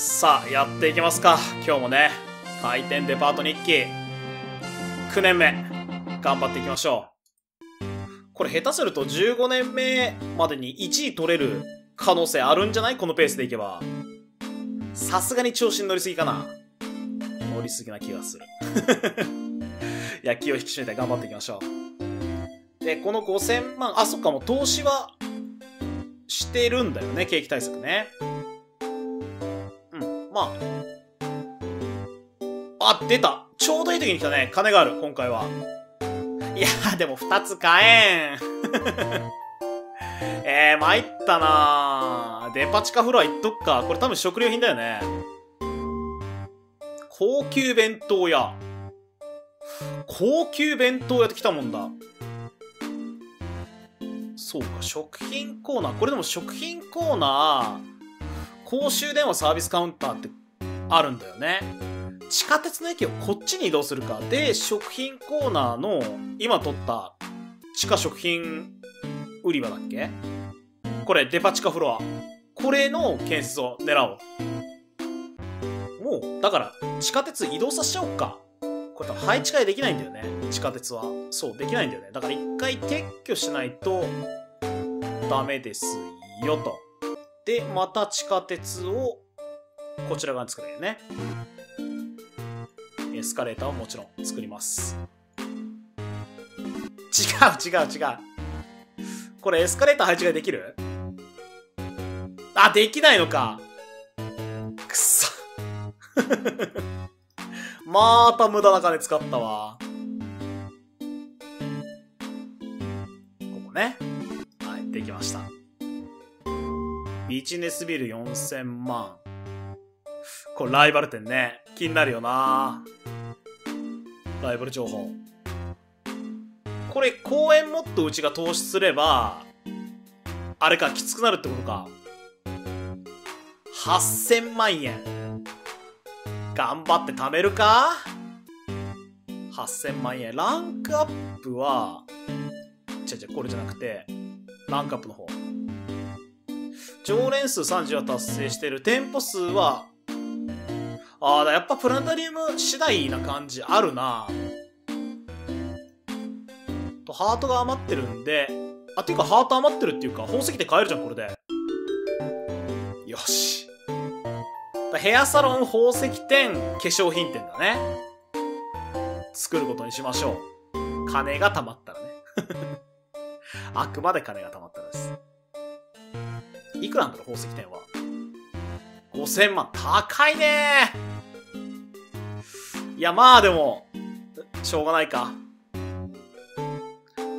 さあ、やっていきますか。今日もね、回転デパート日記、9年目、頑張っていきましょう。これ下手すると15年目までに1位取れる可能性あるんじゃない？このペースでいけば。さすがに調子に乗りすぎかな。乗りすぎな気がする。いや、気を引き締めて頑張っていきましょう。で、この5000万、あ、そっか、もう投資はしてるんだよね、景気対策ね。まあ。あ、出たちょうどいい時に来たね。金がある、今回は。いやでも2つ買えん。えー、参ったなデパ地下フロア行っとくか。これ多分食料品だよね。高級弁当屋。高級弁当屋って来たもんだ。そうか、食品コーナー。これでも食品コーナー、公衆電話サービスカウンターってあるんだよね。地下鉄の駅をこっちに移動するか。で、食品コーナーの、今撮った地下食品売り場だっけ？これ、デパ地下フロア。これの建設を狙おう。もう、だから、地下鉄移動させちゃおうか。これ多分配置換えできないんだよね。地下鉄は。そう、できないんだよね。だから一回撤去しないと、ダメですよ、と。で、また地下鉄を、こちら側に作るよね。エスカレーターをもちろん作ります。違う違う違う。これエスカレーター配置ができる？あ、できないのか。くそ。また無駄な金使ったわ。ここね。はい、できました。ビジネスビル4000万。これライバル店ね。気になるよなライバル情報。これ公園もっとうちが投資すれば、あれか、きつくなるってことか。8000万円。頑張って貯めるか ?8000 万円。ランクアップは、違う違う、これじゃなくて、ランクアップの方。常連数30は達成してる。店舗数は、ああ、やっぱプラネタリウム次第な感じあるなと、ハートが余ってるんで、あ、ていうかハート余ってるっていうか、宝石で買えるじゃん、これで。よし。ヘアサロン、宝石店、化粧品店だね。作ることにしましょう。金が貯まったらね。あくまで金が貯まったらです。いくらなんだろう、宝石店は。5000万。高いねいや、まあでも、しょうがないか。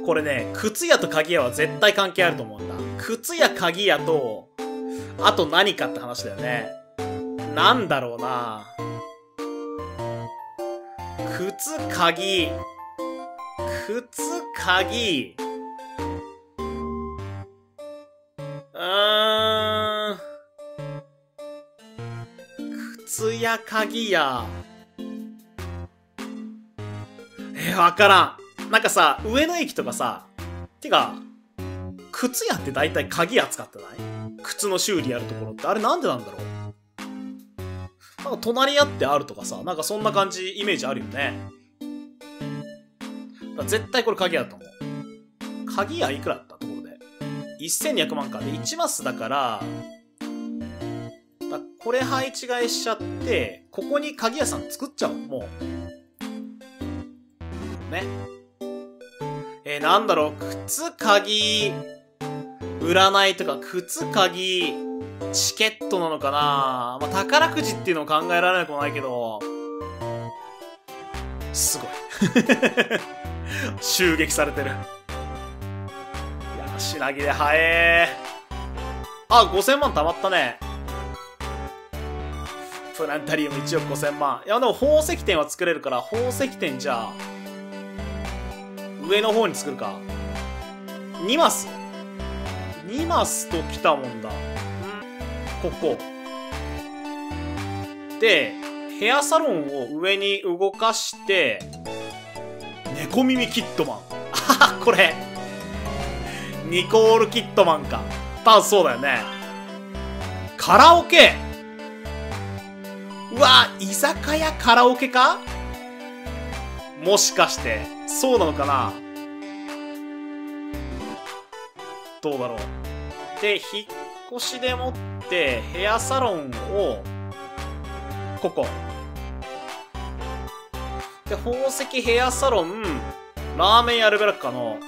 これね、靴屋と鍵屋は絶対関係あると思うんだ。靴屋、鍵屋と、あと何かって話だよね。なんだろうな靴、鍵、靴、鍵、屋、鍵屋。えー、わからん。なんかさ、上野駅とかさ、てか、靴屋って大体鍵屋使ってない？靴の修理やるところって。あれなんでなんだろう？なんか隣り合ってあるとかさ、なんかそんな感じ、イメージあるよね。絶対これ鍵屋だと思う。鍵屋いくらだったところで？1200万か。で、1マスだから、これ配置換えしちゃって、ここに鍵屋さん作っちゃおう、もう。ね。えー、なんだろう、靴、鍵、占いとか、靴、鍵、チケットなのかなまあ、宝くじっていうのも考えられなくもないけど、すごい。襲撃されてる。いや、品切れ早えあ、5000万貯まったね。プラネタリウム1億5000万。いや、でも宝石店は作れるから、宝石店じゃあ、上の方に作るか。2マス ?2 マスと来たもんだ。ここ。で、ヘアサロンを上に動かして、猫耳キットマン。あ これ。ニコール・キットマンか。多分そうだよね。カラオケうわ、居酒屋カラオケか？もしかして、そうなのかな？どうだろう。で、引っ越しでもってヘアサロンを、ここ。で、宝石ヘアサロン、ラーメンやるべらっかの、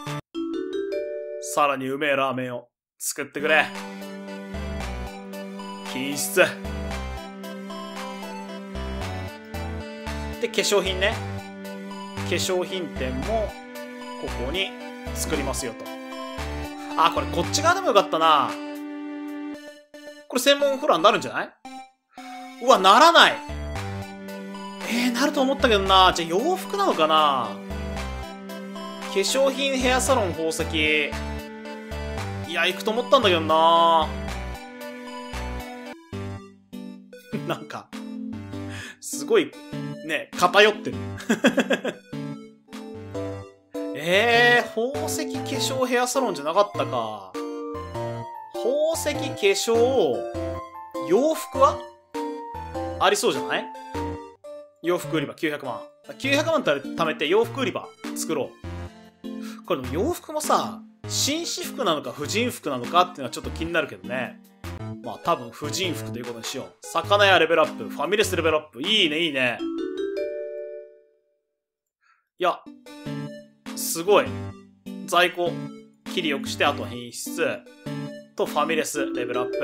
さらにうめえラーメンを作ってくれ。品質。で、化粧品ね。化粧品店も、ここに作りますよと。あ、これこっち側でもよかったな。これ専門フロアになるんじゃない？うわ、ならないえー、なると思ったけどな。じゃあ洋服なのかな？化粧品、ヘアサロン、宝石。いや、行くと思ったんだけどな なんか、すごい、ね、偏ってる。えー、宝石化粧ヘアサロンじゃなかったか。宝石化粧、洋服は？ありそうじゃない？洋服売り場900万。900万貯めて洋服売り場作ろう。これでも洋服もさ、紳士服なのか婦人服なのかっていうのはちょっと気になるけどね。まあ多分婦人服ということにしよう。魚屋レベルアップ、ファミレスレベルアップ。いいね、いいね。いや、すごい。在庫、切りよくして、あと品質、とファミレス、レベルアップ。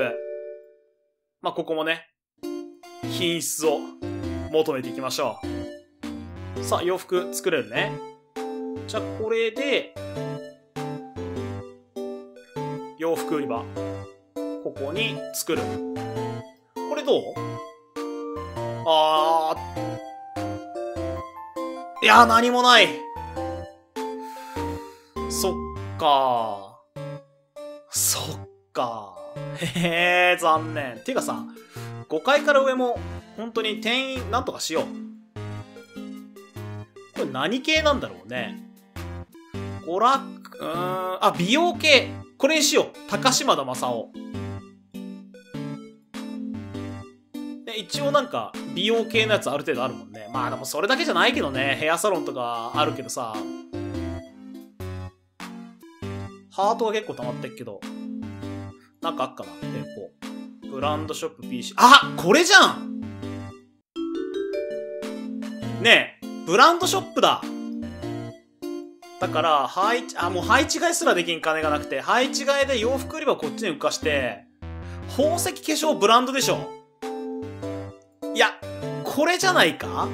まあ、ここもね、品質を求めていきましょう。さあ、洋服作れるね。じゃあ、これで、洋服売り場、ここに作る。これどう？あー。いや、何もない。そっかそっかへえ、残念。てかさ、5階から上も、本当に店員なんとかしよう。これ何系なんだろうね。娯楽、うーん、あ、美容系。これにしよう。高島田正夫。一応なんか、美容系のやつある程度あるもんね。まあでもそれだけじゃないけどね。ヘアサロンとかあるけどさ。ハートは結構溜まってっけど。なんかあっかな店舗。ブランドショップ PC。あこれじゃんねえ、ブランドショップだだから、配置、あ、もう配置替えすらできん金がなくて、配置替えで洋服売り場こっちに浮かして、宝石化粧ブランドでしょいや、これじゃないか？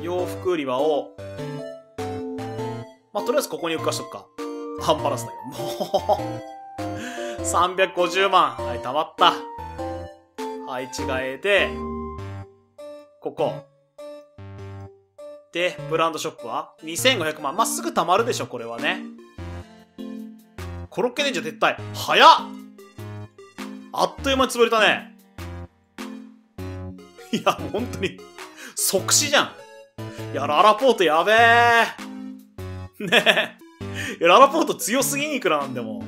洋服売り場をまあ、とりあえずここに浮かしとくか。半端なすだけど。もう350万。はい、溜まった。配置替えで、ここ。で、ブランドショップは？2500万。まあ、すぐ溜まるでしょ、これはね。コロッケ電池撤退。早っあっという間に潰れたね。いや、本当に、即死じゃん。いや、ララポートやべえ。ねえ。いやララポート強すぎんいくらなんでも。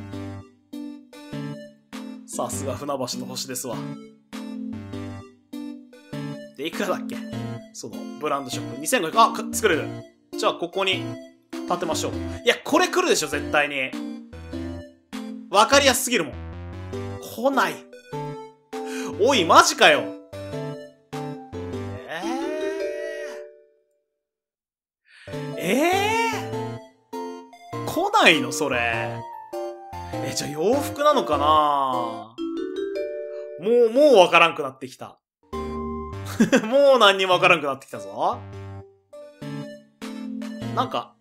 さすが船橋の星ですわ。で、いくらだっけ？その、ブランドショップ。2500、あ、作れる。じゃあ、ここに、立てましょう。いや、これ来るでしょ、絶対に。わかりやすすぎるもん。来ない。おい、マジかよ。ないのそれ。え、じゃあ洋服なのかな？もう、もうわからんくなってきた。もう何にもわからんくなってきたぞ。なんか、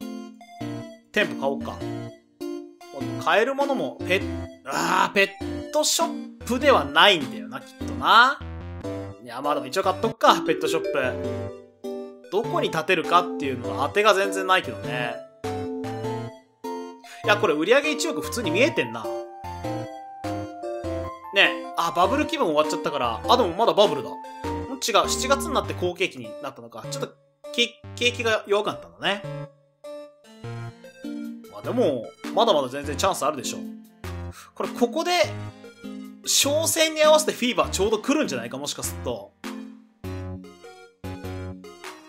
店舗買おうか。買えるものも、ペッ、あ、ペットショップではないんだよな、きっとな。いや、まあでも一応買っとくか、ペットショップ。どこに建てるかっていうのは当てが全然ないけどね。いや、これ売り上げ1億普通に見えてんな。ねえあ、バブル気分終わっちゃったから、あ、でもまだバブルだ。違う、7月になって好景気になったのか。ちょっと、景気が弱かったんだね。まあでも、まだまだ全然チャンスあるでしょ。これ、ここで、商戦に合わせてフィーバーちょうど来るんじゃないか？もしかすると。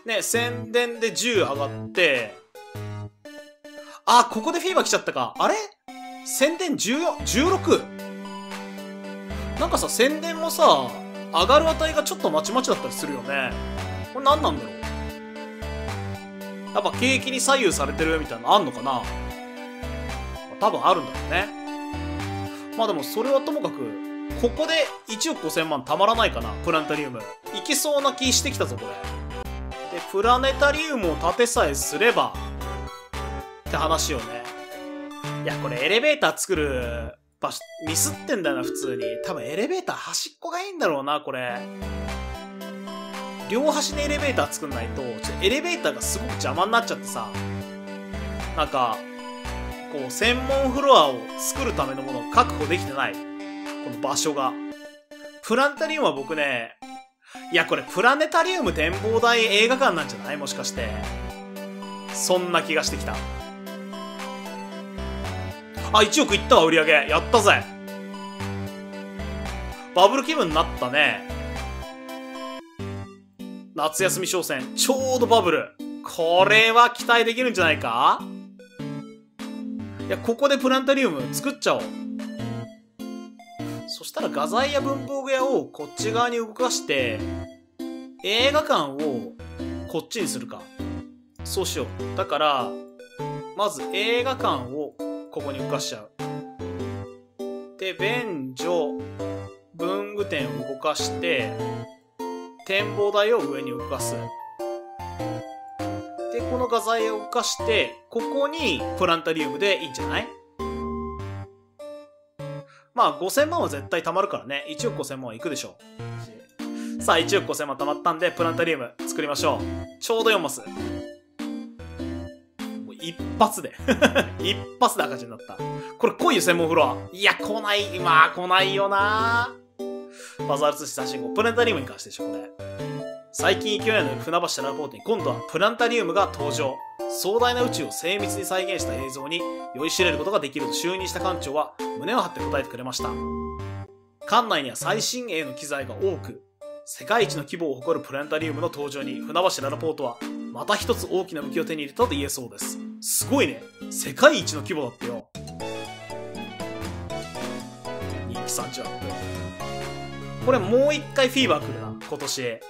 ね、宣伝で10上がって、あ、ここでフィーバー来ちゃったか。あれ？宣伝14、16? なんかさ、宣伝もさ、上がる値がちょっとまちまちだったりするよね。これ何なんだろう？やっぱ景気に左右されてるみたいなのあんのかな？多分あるんだろうね。まあでもそれはともかく、ここで1億5000万たまらないかな、プラネタリウム。いけそうな気してきたぞ、これ。で、プラネタリウムを建てさえすれば、って話よね。いや、これエレベーター作る場所、ミスってんだよな、普通に。多分エレベーター端っこがいいんだろうな、これ。両端にエレベーター作んないと、ちょエレベーターがすごく邪魔になっちゃってさ、なんか、こう、専門フロアを作るためのものを確保できてない。この場所が。プラネタリウムは僕ね、いや、これプラネタリウム展望台映画館なんじゃない？もしかして。そんな気がしてきた。あ、1億いったわ、売り上げ。やったぜ。バブル気分になったね。夏休み商戦、ちょうどバブル。これは期待できるんじゃないか？いや、ここでプラネタリウム作っちゃおう。そしたら画材や文房具屋をこっち側に動かして、映画館をこっちにするか。そうしよう。だから、まず映画館をここに動かしちゃう。で、便所、文具店を動かして、展望台を上に動かす。で、この画材を動かして、ここにプランタリウムでいいんじゃない？まあ、5000万は絶対貯まるからね。1億5000万はいくでしょう。さあ、1億5000万貯まったんで、プランタリウム作りましょう。ちょうど4マス。一発で 一発で赤字になった。これ来いよ、専門フロア。いや、来ない。まあ、来ないよなバザール通信最新号、プラネタリウムに関してでしょ、これ。最近勢いの船橋ラポートに今度はプラネタリウムが登場。壮大な宇宙を精密に再現した映像に酔いしれることができると就任した館長は胸を張って答えてくれました。館内には最新鋭の機材が多く、世界一の規模を誇るプラネタリウムの登場に船橋ララポートはまた一つ大きな武器を手に入れたと言えそうです。すごいね。世界一の規模だってよ。人気30アップ。これもう一回フィーバー来るな、今年。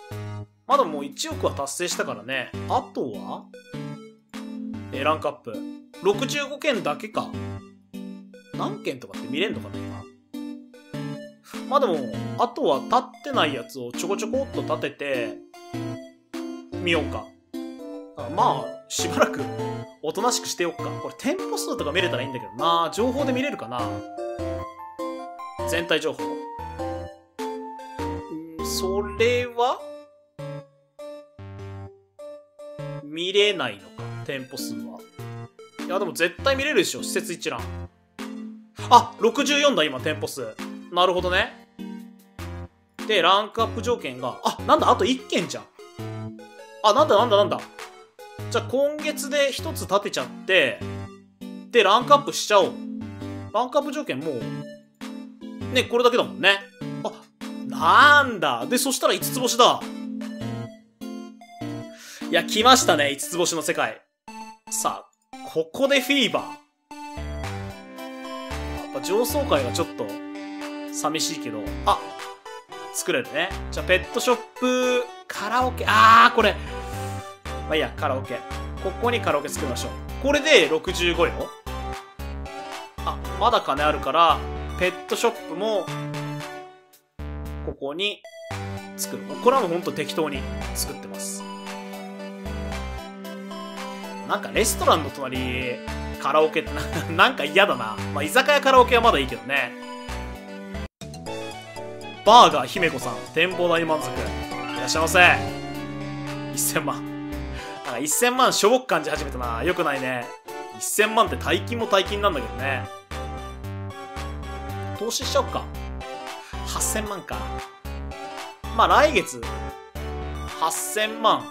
まだもう1億は達成したからね。あとは？えランクアップ。65件だけか。何件とかって見れんのかな、今。まあでも、あとは立ってないやつをちょこちょこっと立てて、見ようか。まあ、しばらくおとなしくしておっか。これ店舗数とか見れたらいいんだけどな。情報で見れるかな全体情報。んそれは見れないのか、店舗数は。いや、でも絶対見れるでしょ、施設一覧。あ、64だ、今、店舗数。なるほどね。で、ランクアップ条件が、あ、なんだ、あと1件じゃん。あ、なんだなんだなんだ。じゃあ今月で1つ立てちゃって、で、ランクアップしちゃおう。ランクアップ条件もう、ね、これだけだもんね。あ、なんだ。で、そしたら5つ星だ。いや、来ましたね、5つ星の世界。さあ、ここでフィーバー。やっぱ上層階はちょっと、寂しいけど、あ、作れるね。じゃあ、ペットショップ、カラオケ、あー、これ。まあいいや、カラオケ。ここにカラオケ作りましょう。これで65よ。あ、まだ金あるから、ペットショップも、ここに作る。これはもうほんと適当に作ってます。なんかレストランの隣、カラオケって なんか嫌だな。まあ、居酒屋カラオケはまだいいけどね。バーガー姫子さん、展望台満足。いらっしゃいませ。1000万。1000万しょぼく感じ始めたな。よくないね。1000万って大金も大金なんだけどね。投資しちゃおっか。8000万か。まあ来月、8000万、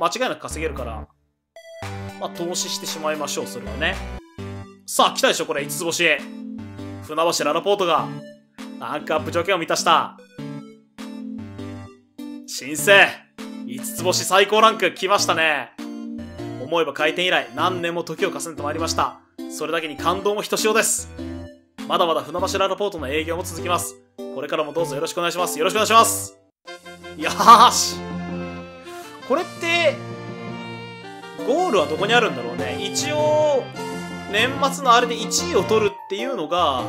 間違いなく稼げるから、まあ投資してしまいましょう、それはね。さあ、来たでしょ、これ、5つ星。船橋ララポートが、ランクアップ条件を満たした。申請5つ星最高ランク来ましたね。思えば開店以来何年も時を重ねてまいりました。それだけに感動もひとしおです。まだまだ船橋ラポートの営業も続きます。これからもどうぞよろしくお願いします。よろしくお願いします。よしこれって、ゴールはどこにあるんだろうね。一応、年末のあれで1位を取るっていうのが、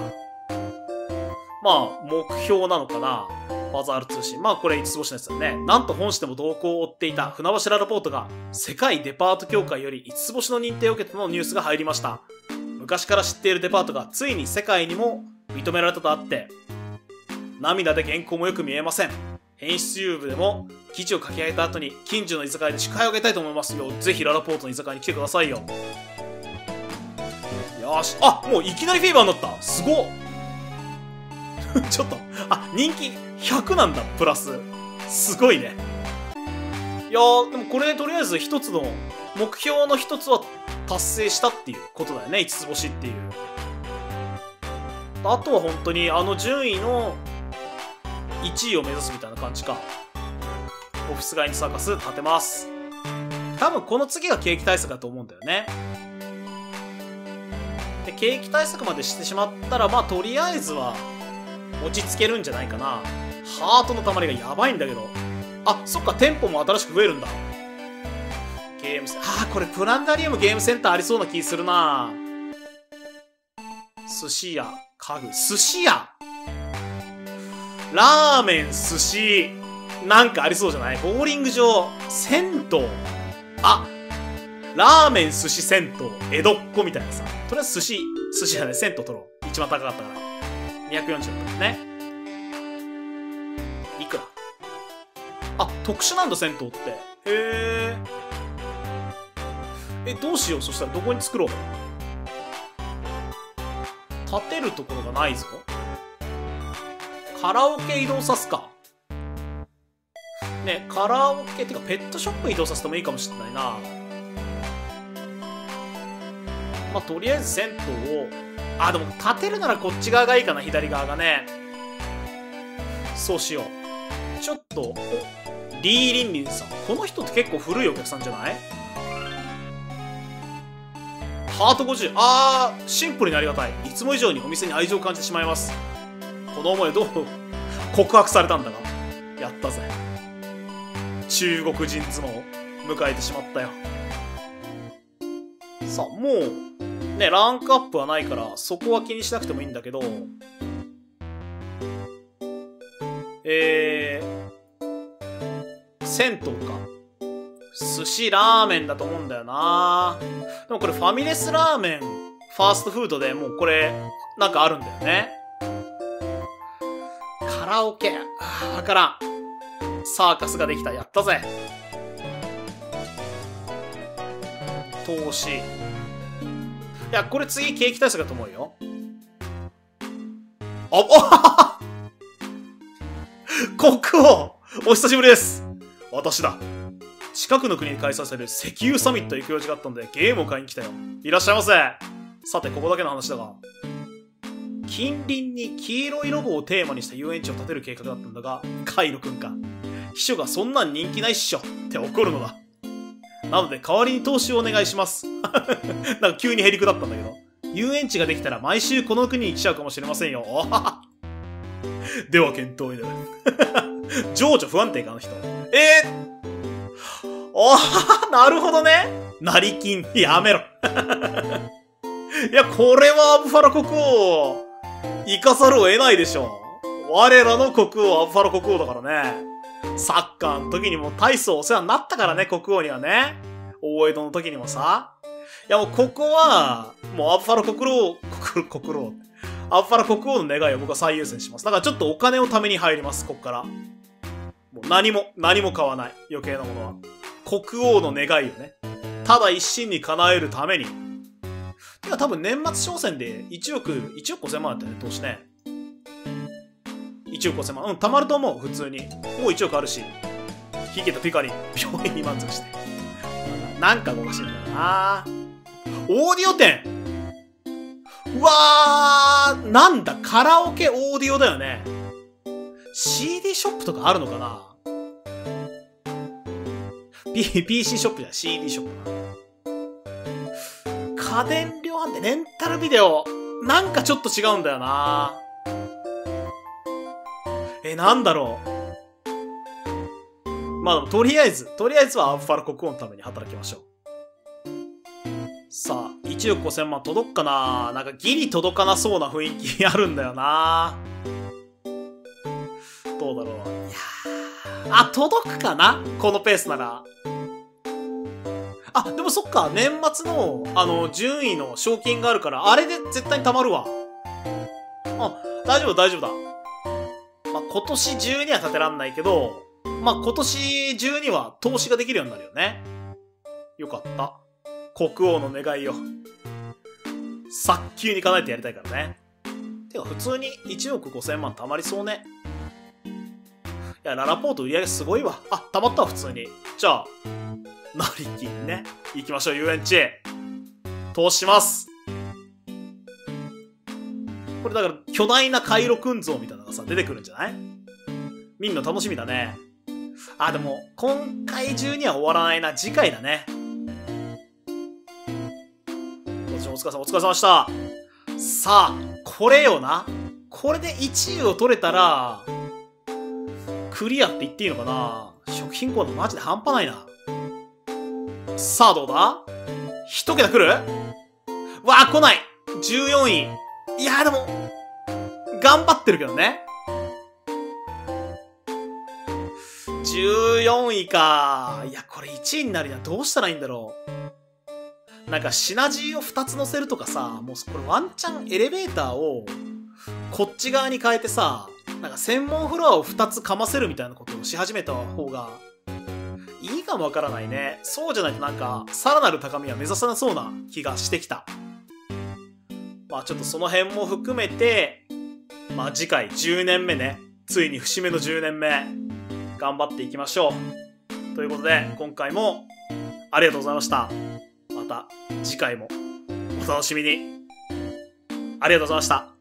まあ、目標なのかな。バザール通信。まあ、これ5つ星のやつだね。なんと本誌でも動向を追っていた船橋ララポートが、世界デパート協会より5つ星の認定を受けてのニュースが入りました。昔から知っているデパートがついに世界にも認められたとあって、涙で原稿もよく見えません。編集部でも記事を書き上げた後に近所の居酒屋で宿杯をあげたいと思いますよ。ぜひララポートの居酒屋に来てくださいよ。よし。あ、もういきなりフィーバーになった。すごっ。ちょっと、あ、人気100なんだ、プラス。すごいね。いやー、でもこれでとりあえず一つの、目標の一つは達成したっていうことだよね、5つ星っていう。あとは本当にあの順位の1位を目指すみたいな感じか。オフィス街にサーカス建てます。多分この次が景気対策だと思うんだよね。で、景気対策までしてしまったら、まあとりあえずは落ち着けるんじゃないかな。ハートの溜まりがやばいんだけど。あ、そっか、店舗も新しく増えるんだ。ゲームセンター。あ、これプランダリウムゲームセンターありそうな気するな寿司屋、家具、寿司屋？ラーメン、寿司、なんかありそうじゃない？ボーリング場、銭湯。あ、ラーメン、寿司、銭湯、江戸っ子みたいなさ。とりあえず寿司、寿司じゃない、銭湯取ろう。一番高かったから。240だったね。あ、特殊なんだ、銭湯って。へえ。え、どうしようそしたらどこに作ろう建てるところがないぞ。カラオケ移動さすか。ね、カラオケってかペットショップ移動させてもいいかもしれないな。まあ、とりあえず銭湯を、あ、でも建てるならこっち側がいいかな、左側がね。そうしよう。ちょっと、リー・リンリンさん。この人って結構古いお客さんじゃない？ハート50。あー、シンプルにありがたい。いつも以上にお店に愛情を感じてしまいます。この思いどう？告白されたんだが。やったぜ。中国人妻を迎えてしまったよ。さあ、もう、ね、ランクアップはないから、そこは気にしなくてもいいんだけど、えー、銭湯か。寿司ラーメンだと思うんだよなでもこれファミレスラーメン、ファーストフードでもうこれ、なんかあるんだよね。カラオケ、あわからん。サーカスができた。やったぜ。投資。いや、これ次景気対策だと思うよ。あ、お 国王お久しぶりです私だ近くの国に開催される石油サミット行く用事があったんでゲームを買いに来たよ。いらっしゃいませ。さて、ここだけの話だが、近隣に黄色いロゴをテーマにした遊園地を建てる計画だったんだが、カイロくんか。秘書がそんなん人気ないっしょって怒るのだ。なので代わりに投資をお願いします。なんか急にヘリクだったんだけど。遊園地ができたら毎週この国に来ちゃうかもしれませんよ。では検討になる。情緒不安定かあの人。えー、おー、なるほどね。成金、やめろ。いや、これはアブファラ国王、生かさるを得ないでしょ。我らの国王、アブファラ国王だからね。サッカーの時にも大層お世話になったからね、国王にはね。大江戸の時にもさ。いやもうここは、もうアブファラ国王、国、国王。アブファラ国王の願いを僕は最優先します。だからちょっとお金をために入ります、こっから。もう何も、何も買わない。余計なものは。国王の願いをね、ただ一心に叶えるために。てか多分年末商戦で1億、1億5000万だったね、投資ね。1億5000万。うん、貯まると思う、普通に。もう1億あるし。ヒゲとピカリン、病院に満足して。なんかおかしいんだよなオーディオ店うわーなんだ、カラオケオーディオだよね。CD ショップとかあるのかな？P、PC ショップじゃない CD ショップ。家電量販店、レンタルビデオ。なんかちょっと違うんだよなえ、なんだろう。まあ、とりあえず、とりあえずはアンファル国王のために働きましょう。1億5000万届くかな？なんかギリ届かなそうな雰囲気あるんだよなどうだろう。いやあ、届くかな？このペースなら。あ、でもそっか、年末の、あの、順位の賞金があるから、あれで絶対に貯まるわ。あ、大丈夫、大丈夫だ。まあ、今年中には建てらんないけど、まあ、今年中には投資ができるようになるよね。よかった。国王の願いを。早急に叶えてやりたいからね。てか、普通に1億5000万貯まりそうね。いや、ララポート売り上げすごいわ。あ、貯まったわ、普通に。じゃあ、なりきりね。行きましょう、遊園地。通します。これだから、巨大な回路訓像みたいなのがさ、出てくるんじゃない？みんな楽しみだね。あ、でも、今回中には終わらないな。次回だね。お疲れ様、お疲れ様でした。さあ、これよな。これで1位を取れたら、クリアって言っていいのかな食品コーナーマジで半端ないな。さあ、どうだ？一桁来る？わあ、来ない !14 位。いやでも、頑張ってるけどね。14位か。いや、これ1位になるにはどうしたらいいんだろう。なんか、シナジーを2つ乗せるとかさ、もうこれワンチャンエレベーターを、こっち側に変えてさ、なんか専門フロアを2つかませるみたいなことをし始めた方が、いいかもわからないね。そうじゃないとなんか、さらなる高みは目指さなそうな気がしてきた。まあちょっとその辺も含めて、まあ次回10年目ね。ついに節目の10年目、頑張っていきましょう。ということで、今回もありがとうございました。また次回もお楽しみに。ありがとうございました。